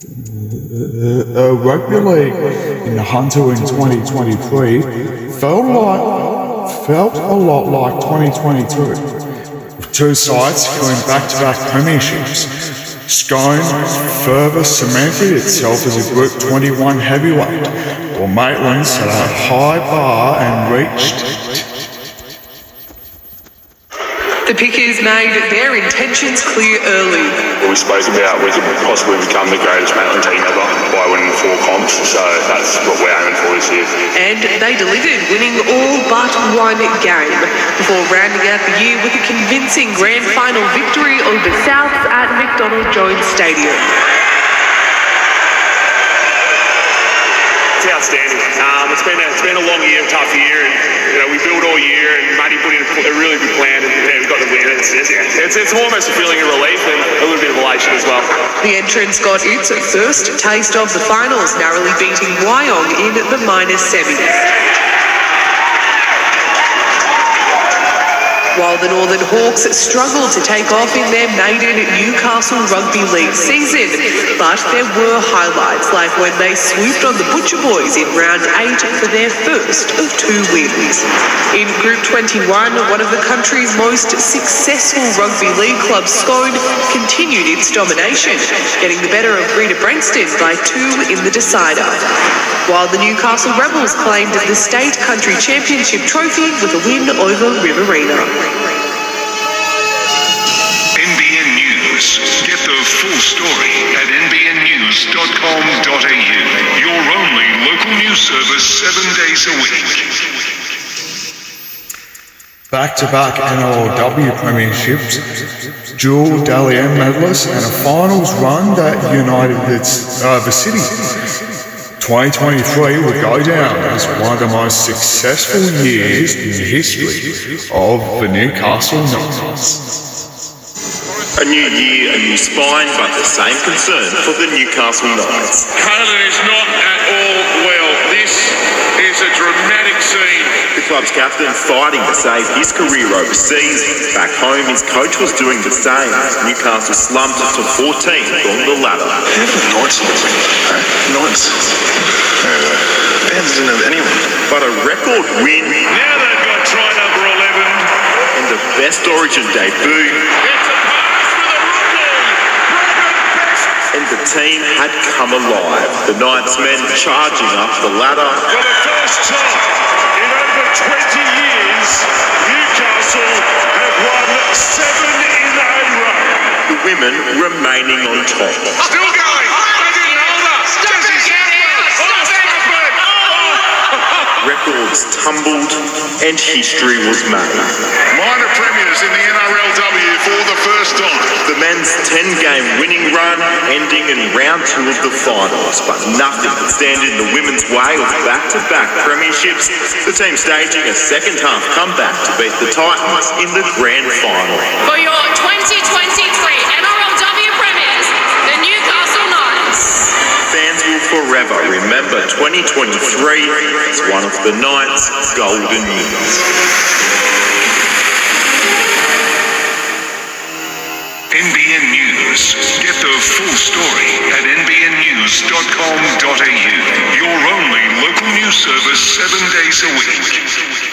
Uh, rugby league in the Hunter in 2023 felt like felt a lot like 2022, with two sides going back-to-back premierships. Scone further cemented itself as a Group 21 heavyweight, while Maitland set a high bar and reached it. The Pickers made their intentions clear early. We spoke about we could possibly become the greatest Maitland team ever by winning four comps, so that's what we're aiming for this year. And they delivered, winning all but one game before rounding out the year with a convincing grand final victory over Souths at McDonald Jones Stadium. It's outstanding. Um, it's been a, it's been a long year, tough year, and you know we built all year, and Matty put in a, really good plan, and yeah, we got the win. It's, it's, it's, it's almost a feeling of relief and a little bit of elation as well. The entrance got its first taste of the finals, narrowly beating Wyong in the minor semis. While the Northern Hawks struggled to take off in their maiden Newcastle Rugby League season, but there were highlights like when they swooped on the Butcher Boys in round eight for their first of two wins. In Group 21, one of the country's most successful rugby league clubs, Scone, continued its domination, getting the better of Greta Branxton by two in the decider. While the Newcastle Rebels claimed the State Country Championship trophy with a win over Riverina. NBN News. Get the full story at nbnnews.com.au. Your only local news service seven days a week. Back-to-back NRLW premierships, dual Dally M medalists, and a finals run that united its, uh, the city. 2023 will go down as one of the most successful years in the history of the Newcastle Knights. A new year, a new spine, but the same concern for the Newcastle Knights. Kalyn is not at all well. This is a dramatic scene. Club's captain fighting to save his career overseas. Back home, his coach was doing the same. Newcastle slumped to 14th on the ladder. Who the Knights look like? Knights. Uh, Panthers didn't have anyone. But a record win Now they've got try number 11. and the best Origin debut, It's a pass for the rookie. Robert Best and the team had come alive. The Knights men charging up the ladder. For the first time 20 years, Newcastle have won seven in a row. The women remaining on top. Still going. They didn't hold up. Jesse Stafford. Oh, Stafford. Oh. Records tumbled and history was made. Minor premiers in the NRLW for the first time. The men's 10-game winning run ending in round two of the finals, but nothing could stand in the women's way of back-to-back premierships. The team staging a second-half comeback to beat the Titans in the grand final. For your 2023 NRLW Premiers, the Newcastle Knights. Fans will forever remember 2023 as one of the Knights' golden years. NBN News. Get the full story at nbnnews.com.au. Your only local news service seven days a week.